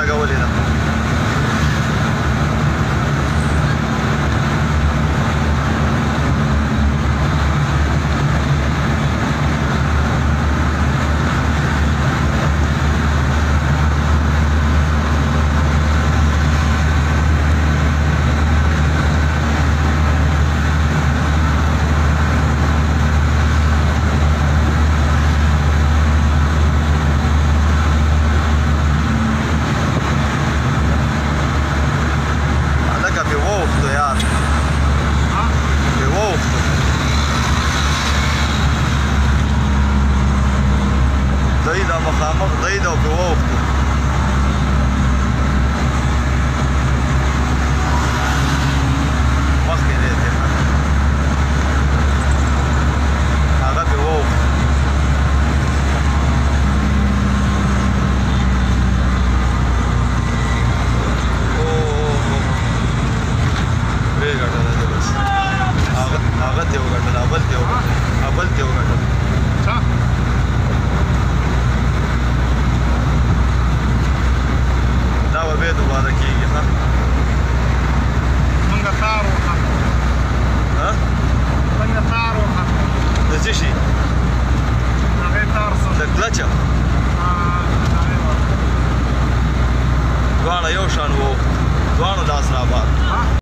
لګولې ده Laat nog drie op je 完了，又上路，完了，打死那把。